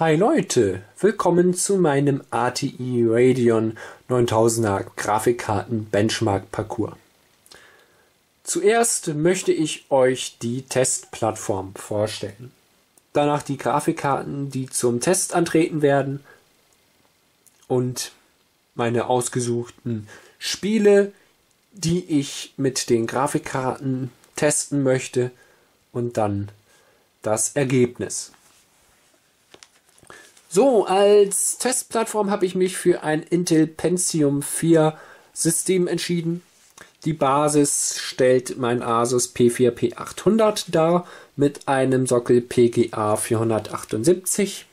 Hi Leute, willkommen zu meinem ATI Radeon 9000er Grafikkarten Benchmark Parcours. Zuerst möchte ich euch die Testplattform vorstellen. Danach die Grafikkarten, die zum Test antreten werden und meine ausgesuchten Spiele, die ich mit den Grafikkarten testen möchte und dann das Ergebnis. So, als Testplattform habe ich mich für ein Intel Pentium 4 System entschieden. Die Basis stellt mein Asus P4 P800 dar mit einem Sockel PGA 478.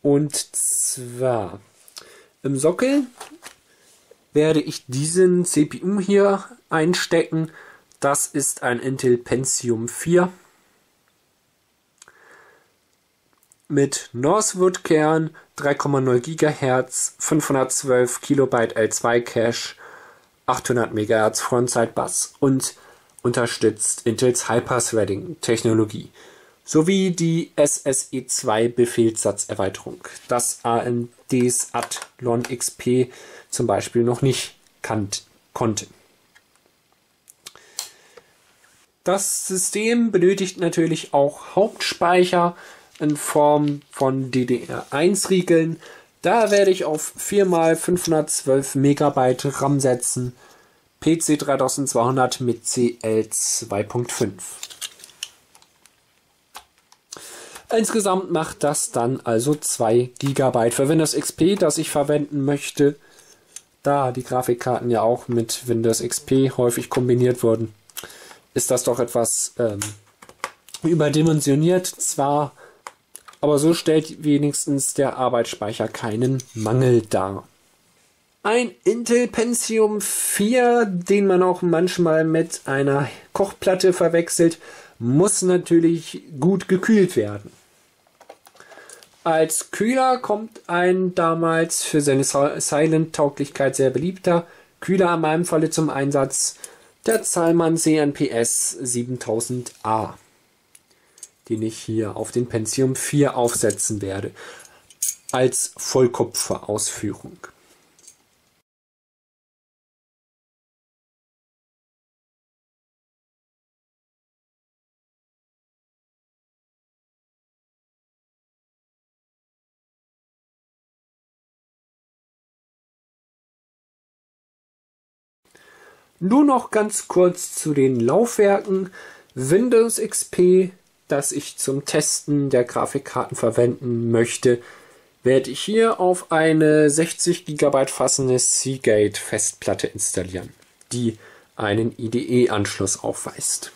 Und zwar im Sockel werde ich diesen CPU hier einstecken. Das ist ein Intel Pentium 4 mit Northwood Kern, 3,0 GHz, 512 KB L2 Cache, 800 MHz Frontside Bus und unterstützt Intels Hyper-Threading Technologie sowie die SSE2 Befehlssatzerweiterung, das AMDs Athlon XP zum Beispiel noch nicht kannt, konnte. Das System benötigt natürlich auch Hauptspeicher, in Form von DDR1-Riegeln. Da werde ich auf 4x512 MB RAM setzen. PC 3200 mit CL 2.5. Insgesamt macht das dann also 2 GB. Für Windows XP, das ich verwenden möchte, da die Grafikkarten ja auch mit Windows XP häufig kombiniert wurden, ist das doch etwas ähm, überdimensioniert. Zwar aber so stellt wenigstens der Arbeitsspeicher keinen Mangel dar. Ein Intel Pentium 4, den man auch manchmal mit einer Kochplatte verwechselt, muss natürlich gut gekühlt werden. Als Kühler kommt ein damals für seine Silent-Tauglichkeit sehr beliebter Kühler in meinem Falle zum Einsatz, der Zalman CNPS 7000A den ich hier auf den Pentium 4 aufsetzen werde, als Vollkopferausführung. Nur noch ganz kurz zu den Laufwerken. Windows XP das ich zum Testen der Grafikkarten verwenden möchte, werde ich hier auf eine 60 GB fassende Seagate Festplatte installieren, die einen IDE-Anschluss aufweist.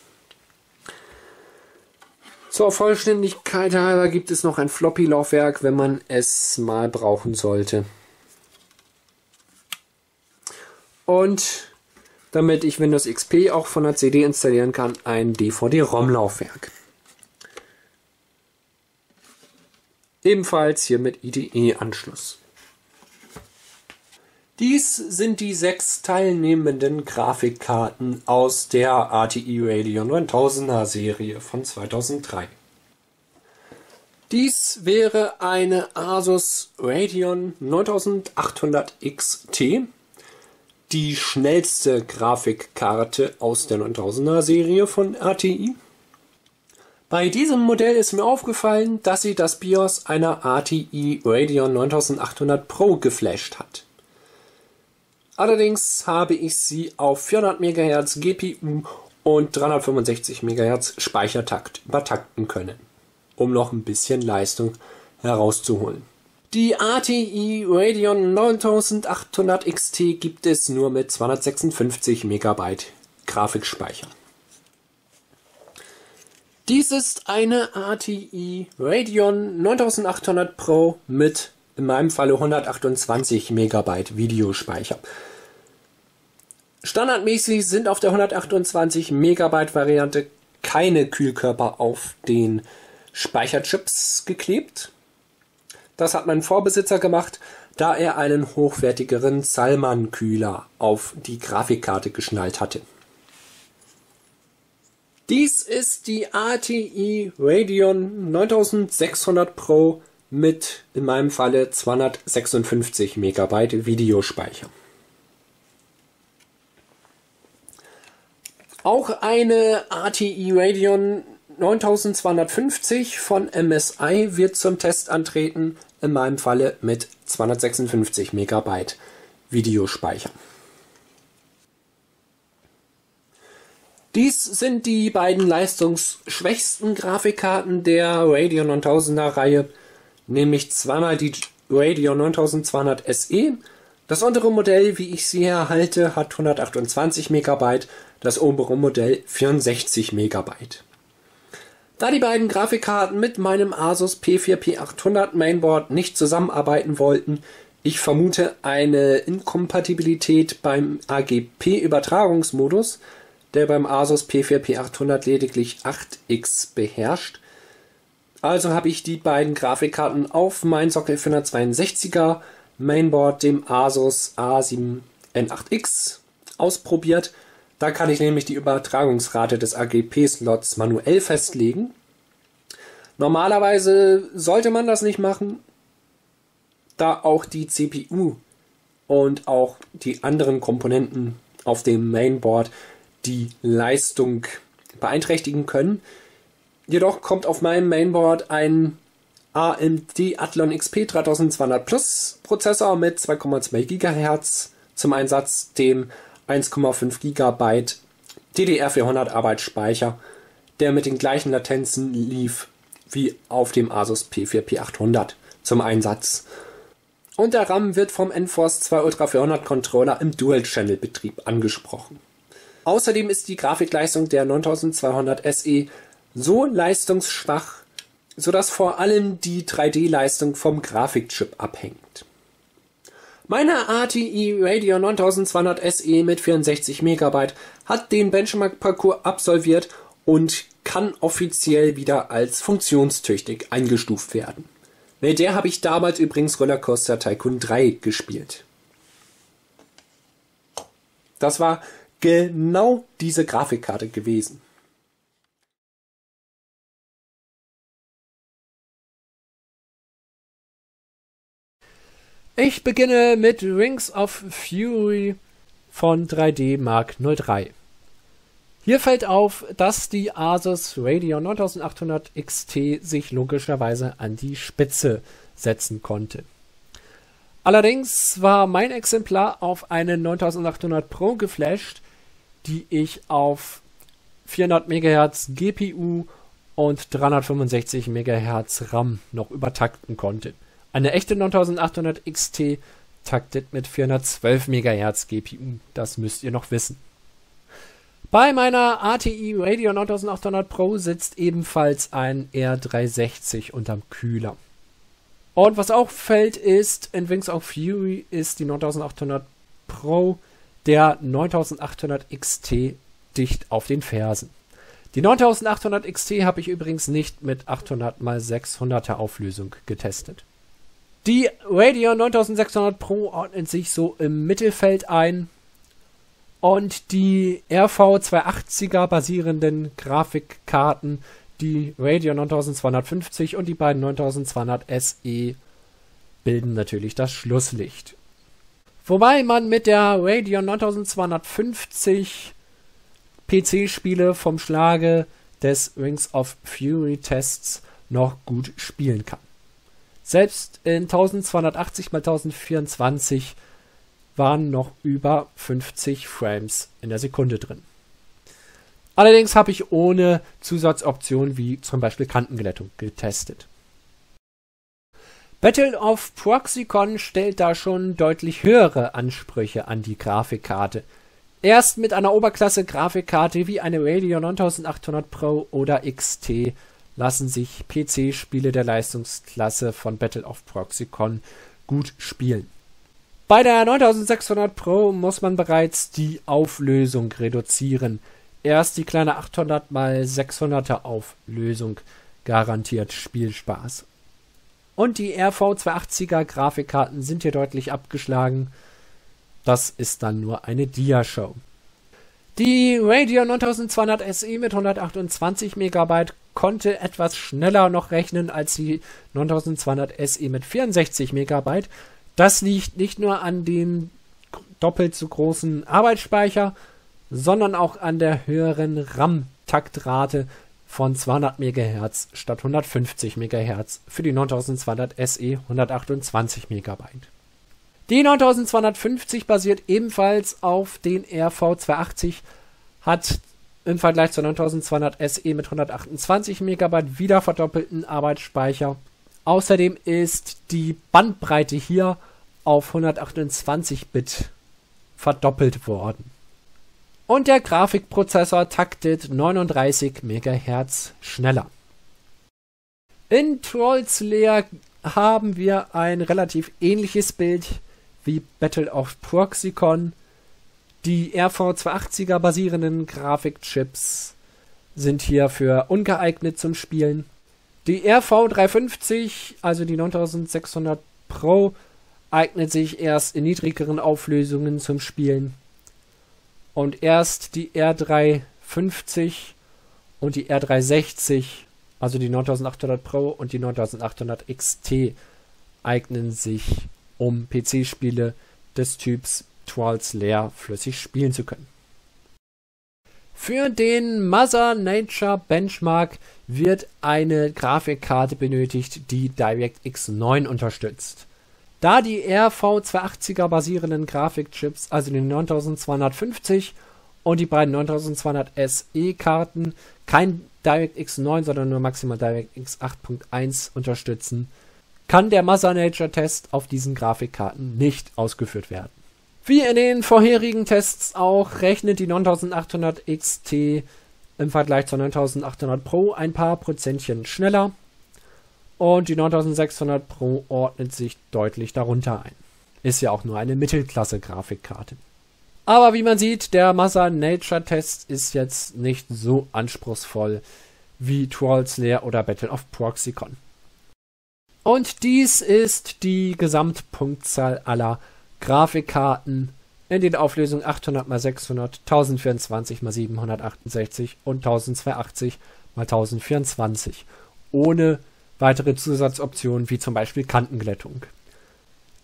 Zur Vollständigkeit halber gibt es noch ein Floppy-Laufwerk, wenn man es mal brauchen sollte. Und damit ich Windows XP auch von der CD installieren kann, ein DVD-ROM-Laufwerk. Ebenfalls hier mit IDE-Anschluss. Dies sind die sechs teilnehmenden Grafikkarten aus der ATI Radeon 9000er Serie von 2003. Dies wäre eine Asus Radeon 9800 XT, die schnellste Grafikkarte aus der 9000er Serie von ATI. Bei diesem Modell ist mir aufgefallen, dass sie das BIOS einer ATI Radeon 9800 Pro geflasht hat. Allerdings habe ich sie auf 400 MHz GPU und 365 MHz Speichertakt übertakten können, um noch ein bisschen Leistung herauszuholen. Die ATI Radeon 9800 XT gibt es nur mit 256 MB Grafikspeicher. Dies ist eine ATI Radeon 9800 Pro mit in meinem Falle 128 MB Videospeicher. Standardmäßig sind auf der 128 MB Variante keine Kühlkörper auf den Speicherchips geklebt. Das hat mein Vorbesitzer gemacht, da er einen hochwertigeren Salman Kühler auf die Grafikkarte geschnallt hatte. Dies ist die ATI Radeon 9600 Pro mit in meinem Falle 256 MB Videospeicher. Auch eine ATI Radeon 9250 von MSI wird zum Test antreten, in meinem Falle mit 256 MB Videospeicher. Dies sind die beiden leistungsschwächsten Grafikkarten der Radeon 9000er Reihe, nämlich zweimal die Radeon 9200 SE. Das untere Modell, wie ich sie hier halte, hat 128 MB, das obere Modell 64 MB. Da die beiden Grafikkarten mit meinem Asus P4P800 Mainboard nicht zusammenarbeiten wollten, ich vermute eine Inkompatibilität beim AGP-Übertragungsmodus, der beim Asus P4P800 lediglich 8X beherrscht. Also habe ich die beiden Grafikkarten auf mein Sockel 462er Mainboard, dem Asus A7N8X, ausprobiert da kann ich nämlich die Übertragungsrate des AGP-Slots manuell festlegen. Normalerweise sollte man das nicht machen, da auch die CPU und auch die anderen Komponenten auf dem Mainboard die Leistung beeinträchtigen können. Jedoch kommt auf meinem Mainboard ein AMD Athlon XP 3200 Plus Prozessor mit 2,2 GHz zum Einsatz, dem 1,5 GB DDR400 Arbeitsspeicher, der mit den gleichen Latenzen lief wie auf dem Asus P4P800 zum Einsatz. Und der RAM wird vom Enforce 2 Ultra 400 Controller im Dual-Channel-Betrieb angesprochen. Außerdem ist die Grafikleistung der 9200 SE so leistungsschwach, sodass vor allem die 3D-Leistung vom Grafikchip abhängt. Meine ATI Radio 9200 SE mit 64 MB hat den Benchmark-Parcours absolviert und kann offiziell wieder als funktionstüchtig eingestuft werden. Mit der habe ich damals übrigens Rollercoaster Tycoon 3 gespielt. Das war genau diese Grafikkarte gewesen. Ich beginne mit Rings of Fury von 3D Mark 03. Hier fällt auf, dass die Asus Radeon 9800 XT sich logischerweise an die Spitze setzen konnte. Allerdings war mein Exemplar auf eine 9800 Pro geflasht, die ich auf 400 MHz GPU und 365 MHz RAM noch übertakten konnte. Eine echte 9800 XT taktet mit 412 MHz GPU. Das müsst ihr noch wissen. Bei meiner ATI Radio 9800 Pro sitzt ebenfalls ein R360 unterm Kühler. Und was auch fällt ist, in Wings of Fury ist die 9800 Pro der 9800 XT dicht auf den Fersen. Die 9800 XT habe ich übrigens nicht mit 800 x 600er Auflösung getestet. Die Radeon 9600 Pro ordnet sich so im Mittelfeld ein. Und die RV280er basierenden Grafikkarten, die Radeon 9250 und die beiden 9200 SE, bilden natürlich das Schlusslicht. Wobei man mit der Radeon 9250 PC-Spiele vom Schlage des Rings of Fury Tests noch gut spielen kann. Selbst in 1280 x 1024 waren noch über 50 Frames in der Sekunde drin. Allerdings habe ich ohne Zusatzoptionen wie zum Beispiel Kantenglättung getestet. Battle of Proxicon stellt da schon deutlich höhere Ansprüche an die Grafikkarte. Erst mit einer Oberklasse-Grafikkarte wie eine Radeon 9800 Pro oder XT lassen sich PC-Spiele der Leistungsklasse von Battle of Proxicon gut spielen. Bei der 9600 Pro muss man bereits die Auflösung reduzieren. Erst die kleine 800 x 600er Auflösung garantiert Spielspaß. Und die RV280er Grafikkarten sind hier deutlich abgeschlagen. Das ist dann nur eine Dia-Show. Die Radeon 9200 SE mit 128 MB konnte etwas schneller noch rechnen als die 9200 SE mit 64 MB. Das liegt nicht nur an dem doppelt so großen Arbeitsspeicher, sondern auch an der höheren RAM-Taktrate von 200 MHz statt 150 MHz für die 9200 SE 128 MB. Die 9250 basiert ebenfalls auf den RV280, hat im Vergleich zur 9200 SE mit 128 MB wieder verdoppelten Arbeitsspeicher. Außerdem ist die Bandbreite hier auf 128 Bit verdoppelt worden. Und der Grafikprozessor taktet 39 MHz schneller. In Trolls Lair haben wir ein relativ ähnliches Bild wie Battle of Proxicon. Die RV280er basierenden Grafikchips sind hier für ungeeignet zum Spielen. Die RV350, also die 9600 Pro, eignet sich erst in niedrigeren Auflösungen zum Spielen. Und erst die R350 und die R360, also die 9800 Pro und die 9800 XT, eignen sich um PC-Spiele des Typs Twirls Lair flüssig spielen zu können. Für den Mother Nature Benchmark wird eine Grafikkarte benötigt, die DirectX 9 unterstützt. Da die RV280er basierenden Grafikchips, also die 9250 und die beiden 9200 SE Karten, kein DirectX 9, sondern nur maximal DirectX 8.1 unterstützen, kann der Mother Nature Test auf diesen Grafikkarten nicht ausgeführt werden. Wie in den vorherigen Tests auch rechnet die 9800 XT im Vergleich zur 9800 Pro ein paar Prozentchen schneller und die 9600 Pro ordnet sich deutlich darunter ein. Ist ja auch nur eine Mittelklasse-Grafikkarte. Aber wie man sieht, der Mother Nature Test ist jetzt nicht so anspruchsvoll wie Trolls Lair oder Battle of Proxicon. Und dies ist die Gesamtpunktzahl aller Grafikkarten in den Auflösungen 800 x 600, 1024 x 768 und 1280 x 1024 ohne weitere Zusatzoptionen wie zum Beispiel Kantenglättung.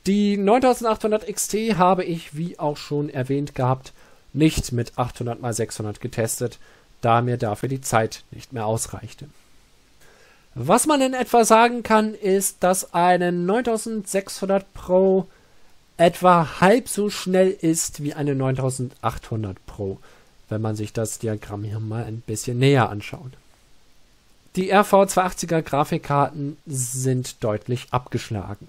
Die 9800 XT habe ich, wie auch schon erwähnt gehabt, nicht mit 800 x 600 getestet, da mir dafür die Zeit nicht mehr ausreichte. Was man in etwa sagen kann, ist, dass eine 9600 Pro etwa halb so schnell ist wie eine 9800 Pro, wenn man sich das Diagramm hier mal ein bisschen näher anschaut. Die RV280er Grafikkarten sind deutlich abgeschlagen.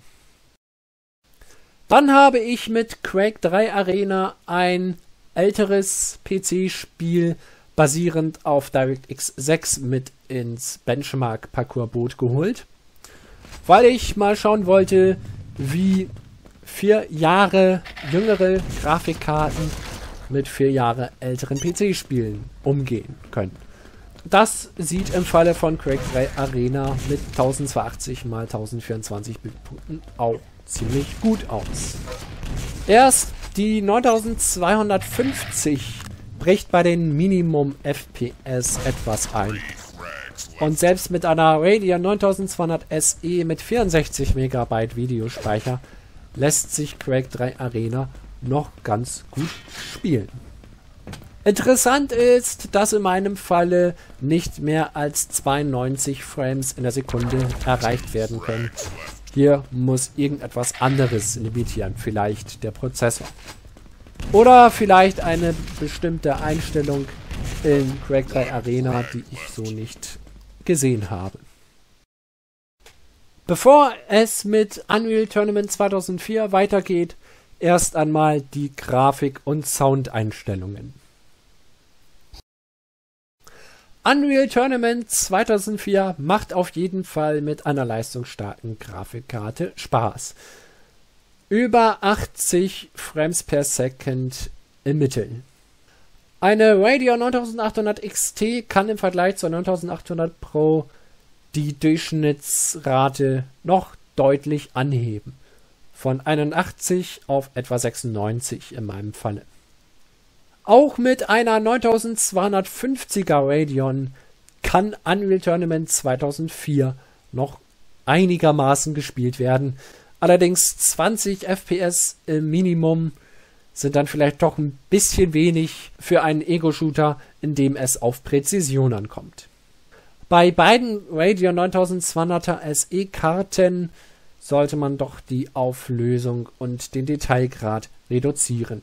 Dann habe ich mit Quake 3 Arena ein älteres PC-Spiel basierend auf DirectX 6 mit ins Benchmark-Parcours-Boot geholt, weil ich mal schauen wollte, wie vier Jahre jüngere Grafikkarten mit vier Jahre älteren PC-Spielen umgehen können. Das sieht im Falle von Quake 3 Arena mit 1280 x 1024 Bildpunkten auch ziemlich gut aus. Erst die 9250 bricht bei den Minimum FPS etwas ein. Und selbst mit einer Radeon 9200 SE mit 64 MB Videospeicher lässt sich Quake 3 Arena noch ganz gut spielen. Interessant ist, dass in meinem Falle nicht mehr als 92 Frames in der Sekunde erreicht werden können. Hier muss irgendetwas anderes limitieren, vielleicht der Prozessor. Oder vielleicht eine bestimmte Einstellung in Quake 3 Arena, die ich so nicht gesehen habe. Bevor es mit Unreal Tournament 2004 weitergeht, erst einmal die Grafik- und Soundeinstellungen. Unreal Tournament 2004 macht auf jeden Fall mit einer leistungsstarken Grafikkarte Spaß über 80 Frames per Second im Mittel. Eine Radeon 9800 XT kann im Vergleich zur 9800 Pro die Durchschnittsrate noch deutlich anheben. Von 81 auf etwa 96 in meinem Falle. Auch mit einer 9250er Radeon kann Unreal Tournament 2004 noch einigermaßen gespielt werden. Allerdings 20 FPS im Minimum sind dann vielleicht doch ein bisschen wenig für einen Ego-Shooter, in dem es auf Präzision ankommt. Bei beiden Radeon 9200er SE-Karten sollte man doch die Auflösung und den Detailgrad reduzieren.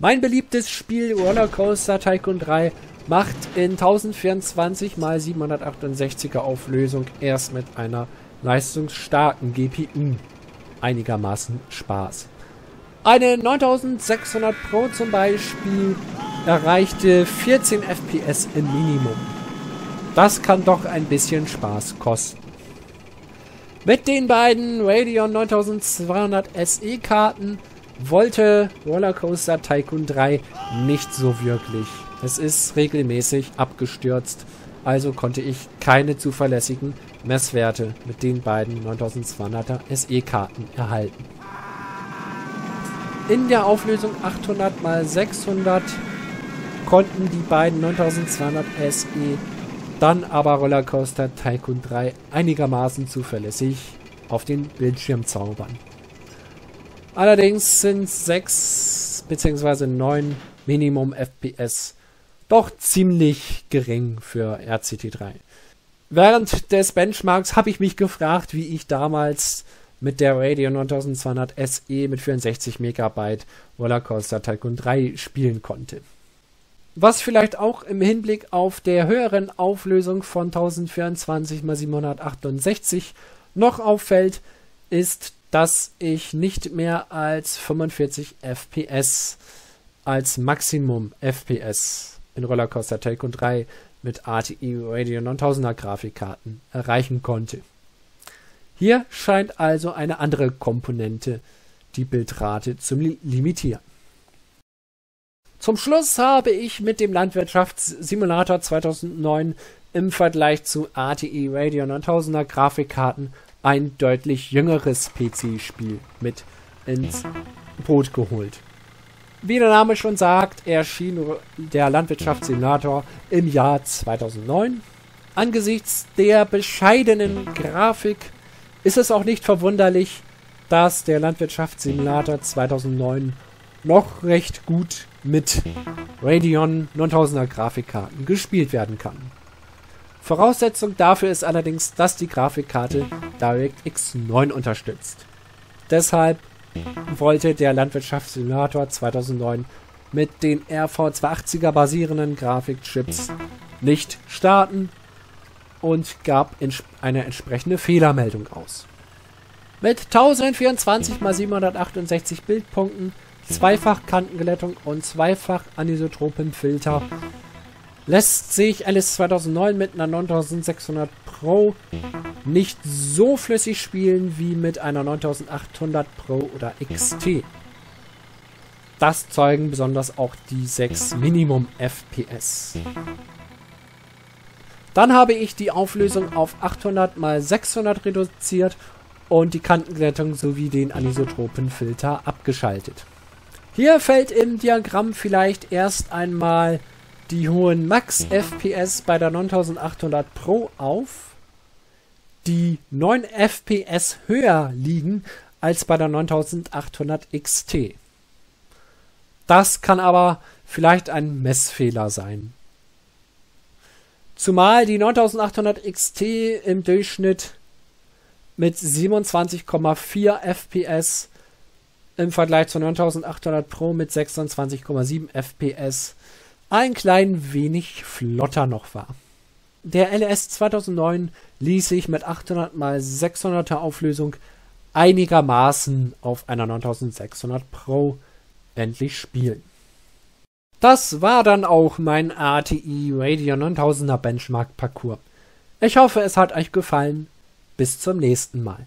Mein beliebtes Spiel Rollercoaster Tycoon 3 macht in 1024 x 768er Auflösung erst mit einer leistungsstarken GPU einigermaßen Spaß. Eine 9600 Pro zum Beispiel erreichte 14 FPS im Minimum. Das kann doch ein bisschen Spaß kosten. Mit den beiden Radeon 9200 SE Karten wollte Rollercoaster Tycoon 3 nicht so wirklich. Es ist regelmäßig abgestürzt, also konnte ich keine zuverlässigen Messwerte mit den beiden 9200er SE-Karten erhalten. In der Auflösung 800 x 600 konnten die beiden 9200 SE dann aber Rollercoaster Tycoon 3 einigermaßen zuverlässig auf den Bildschirm zaubern. Allerdings sind 6 bzw. 9 Minimum FPS doch ziemlich gering für RCT3. Während des Benchmarks habe ich mich gefragt, wie ich damals mit der Radeon 9200 SE mit 64 MB Rollercoaster Tycoon 3 spielen konnte. Was vielleicht auch im Hinblick auf der höheren Auflösung von 1024 x 768 noch auffällt, ist, dass ich nicht mehr als 45 FPS als Maximum FPS in Rollercoaster Tycoon 3 mit ATI Radeon 9000er Grafikkarten erreichen konnte. Hier scheint also eine andere Komponente die Bildrate zu limitieren. Zum Schluss habe ich mit dem Landwirtschaftssimulator 2009 im Vergleich zu ATI Radeon 9000er Grafikkarten ein deutlich jüngeres PC-Spiel mit ins Boot geholt. Wie der Name schon sagt, erschien der Landwirtschaftssimulator im Jahr 2009. Angesichts der bescheidenen Grafik ist es auch nicht verwunderlich, dass der Landwirtschaftssimulator 2009 noch recht gut mit Radeon 9000er Grafikkarten gespielt werden kann. Voraussetzung dafür ist allerdings, dass die Grafikkarte DirectX 9 unterstützt. Deshalb wollte der Landwirtschaftssimulator 2009 mit den RV280er basierenden Grafikchips nicht starten und gab eine entsprechende Fehlermeldung aus. Mit 1024 x 768 Bildpunkten, zweifach Kantenglättung und zweifach Anisotropenfilter lässt sich Alice 2009 mit einer 9600 Pro nicht so flüssig spielen wie mit einer 9800 Pro oder XT. Das zeugen besonders auch die 6 Minimum FPS. Dann habe ich die Auflösung auf 800 x 600 reduziert und die Kantenglättung sowie den Anisotropenfilter abgeschaltet. Hier fällt im Diagramm vielleicht erst einmal die hohen Max FPS bei der 9800 Pro auf, die 9 FPS höher liegen als bei der 9800 XT. Das kann aber vielleicht ein Messfehler sein. Zumal die 9800 XT im Durchschnitt mit 27,4 FPS im Vergleich zur 9800 Pro mit 26,7 FPS ein klein wenig flotter noch war. Der LS 2009 ließ sich mit 800 x 600er Auflösung einigermaßen auf einer 9600 Pro endlich spielen. Das war dann auch mein ATI Radeon 9000er Benchmark Parcours. Ich hoffe, es hat euch gefallen. Bis zum nächsten Mal.